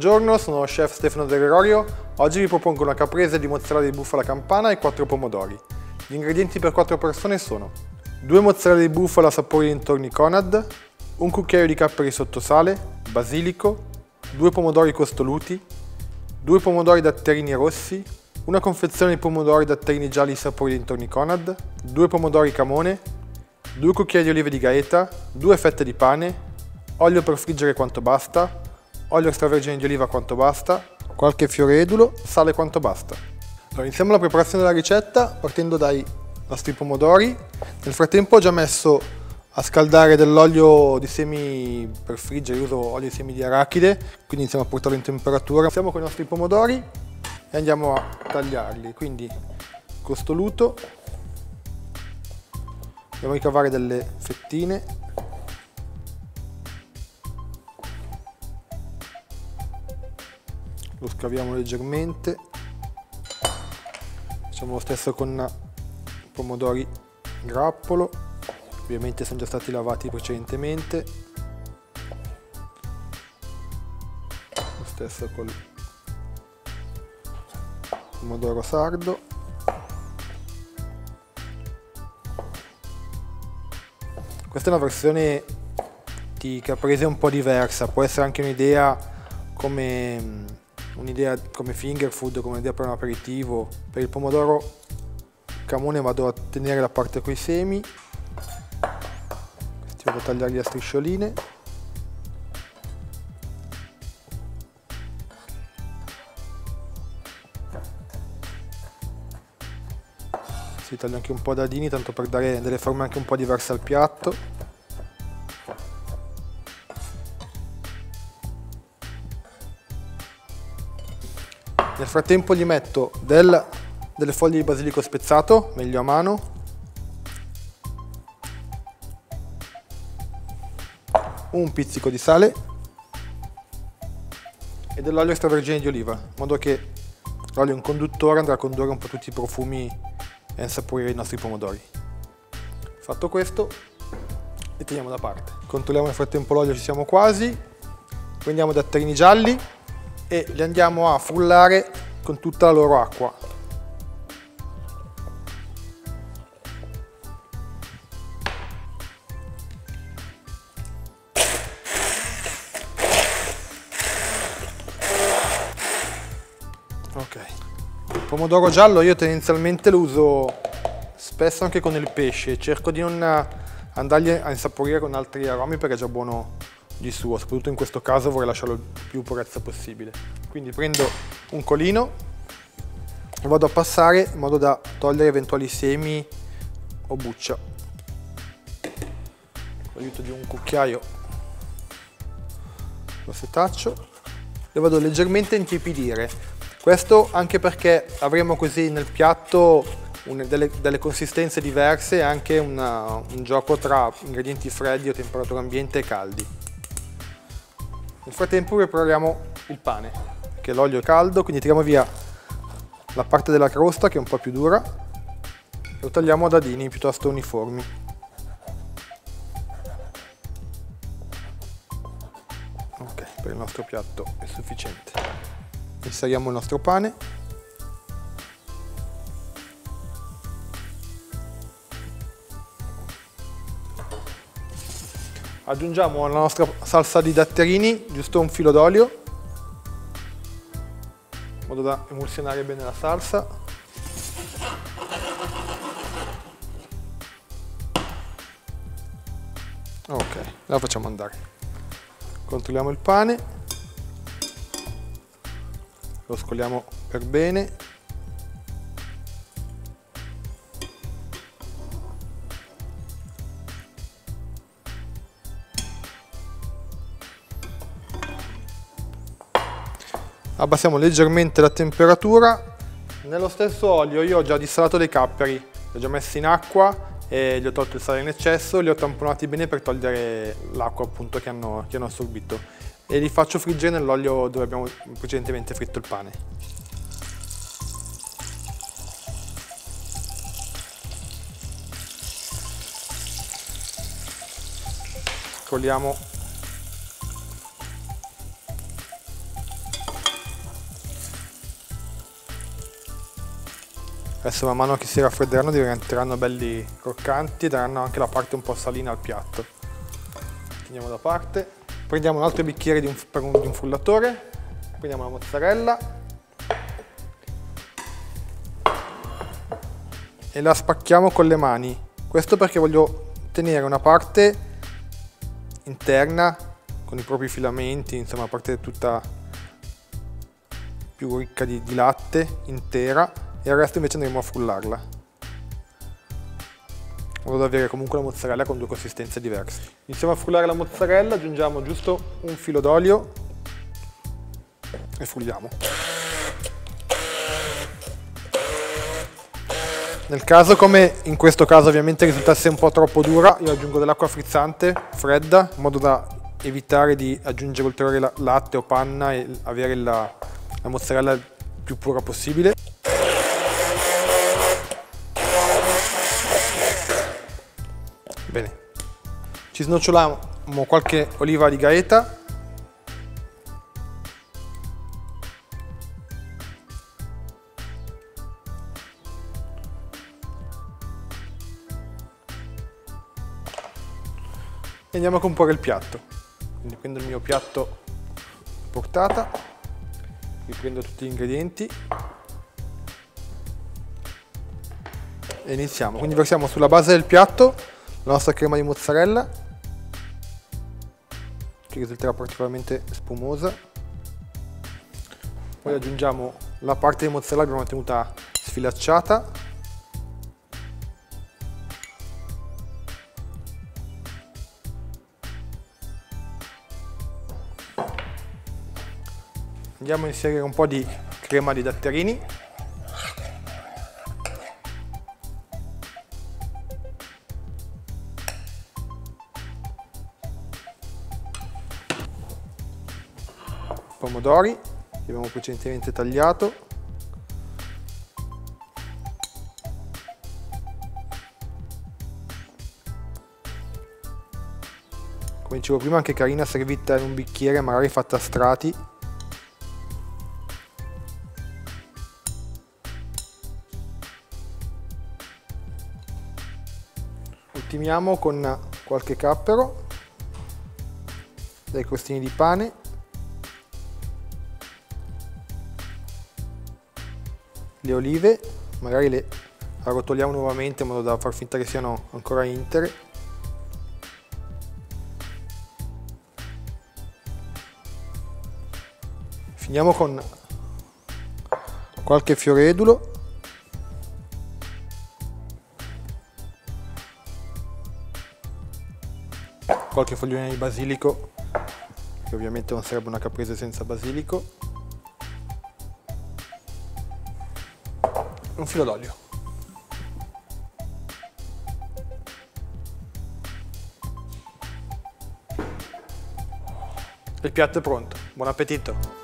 Buongiorno, sono chef Stefano De Gregorio. Oggi vi propongo una caprese di mozzarella di bufala campana e 4 pomodori. Gli ingredienti per 4 persone sono 2 mozzarella di bufala sapori dintorni Conad, un cucchiaio di capperi sotto sale, basilico, 2 pomodori costoluti, 2 pomodori datterini rossi, una confezione di pomodori datterini gialli sapori dintorni Conad, 2 pomodori camone, 2 cucchiai di olive di gaeta, 2 fette di pane, olio per friggere quanto basta, olio extravergine di oliva quanto basta, qualche fiore edulo, sale quanto basta. Allora, iniziamo la preparazione della ricetta partendo dai nostri pomodori. Nel frattempo ho già messo a scaldare dell'olio di semi per friggere, io uso olio di semi di arachide, quindi iniziamo a portarlo in temperatura. Iniziamo con i nostri pomodori e andiamo a tagliarli, quindi costoluto, andiamo a ricavare delle fettine lo scaviamo leggermente. Facciamo lo stesso con i pomodori grappolo. Ovviamente sono già stati lavati precedentemente. Lo stesso col pomodoro sardo. Questa è una versione di caprese un po' diversa. Può essere anche un'idea come un'idea come finger food, come un'idea per un aperitivo. Per il pomodoro camone vado a tenere la parte con i semi, questi vado a tagliarli a striscioline. Si taglia anche un po' a dadini, tanto per dare delle forme anche un po' diverse al piatto. Nel frattempo gli metto del, delle foglie di basilico spezzato, meglio a mano. Un pizzico di sale e dell'olio extravergine di oliva, in modo che l'olio un conduttore, andrà a condurre un po' tutti i profumi e insaporire i nostri pomodori. Fatto questo, li teniamo da parte. Controlliamo nel frattempo l'olio, ci siamo quasi. Prendiamo datterini gialli e li andiamo a frullare con tutta la loro acqua. Ok, il pomodoro giallo io tendenzialmente lo uso spesso anche con il pesce, cerco di non andargli a insaporire con altri aromi perché è già buono di suo, soprattutto in questo caso vorrei lasciarlo il più purezza possibile. Quindi prendo un colino e vado a passare in modo da togliere eventuali semi o buccia. Con l'aiuto di un cucchiaio lo setaccio e vado leggermente a intiepidire. Questo anche perché avremo così nel piatto una, delle, delle, consistenze diverse e anche una, un gioco tra ingredienti freddi o temperatura ambiente e caldi. Nel frattempo prepariamo il pane, che l'olio è caldo, quindi tiriamo via la parte della crosta che è un po' più dura e lo tagliamo a dadini piuttosto uniformi. Ok, per il nostro piatto è sufficiente. Inseriamo il nostro pane aggiungiamo la nostra salsa di datterini, giusto un filo d'olio, in modo da emulsionare bene la salsa. Ok, la facciamo andare. Controlliamo il pane, lo scoliamo per bene abbassiamo leggermente la temperatura. Nello stesso olio io ho già dissalato dei capperi. Li ho già messi in acqua e gli ho tolto il sale in eccesso li ho tamponati bene per togliere l'acqua appunto che hanno, che hanno assorbito. E li faccio friggere nell'olio dove abbiamo precedentemente fritto il pane. Colliamo Adesso man mano che si raffredderanno diventeranno belli croccanti e daranno anche la parte un po' salina al piatto. Teniamo da parte. Prendiamo un altro bicchiere di un, un, di un frullatore, prendiamo la mozzarella e la spacchiamo con le mani. Questo perché voglio tenere una parte interna con i propri filamenti, insomma la parte tutta più ricca di, di latte, intera, e il resto invece andremo a frullarla. In modo da avere comunque la mozzarella con due consistenze diverse. Iniziamo a frullare la mozzarella, aggiungiamo giusto un filo d'olio e frulliamo. Nel caso, come in questo caso ovviamente risultasse un po' troppo dura, io aggiungo dell'acqua frizzante, fredda, in modo da evitare di aggiungere ulteriore latte o panna e avere la, la mozzarella più pura possibile. Ci snoccioliamo qualche oliva di gaeta e andiamo a comporre il piatto. Quindi prendo il mio piatto portata, riprendo tutti gli ingredienti e iniziamo. Quindi versiamo sulla base del piatto la nostra crema di mozzarella risulterà particolarmente spumosa. Poi aggiungiamo la parte di mozzarella che abbiamo tenuta sfilacciata Andiamo a inserire un po' di crema di datterini. Pomodori che abbiamo precedentemente tagliato. Come dicevo prima anche carina servita in un bicchiere magari fatta a strati ultimiamo con qualche cappero, dei crostini di pane, le olive, magari le arrotoliamo nuovamente in modo da far finta che siano ancora intere. Finiamo con qualche fioredulo qualche fogliolina di basilico, che ovviamente non sarebbe una caprese senza basilico, un filo d'olio. Il piatto è pronto, buon appetito!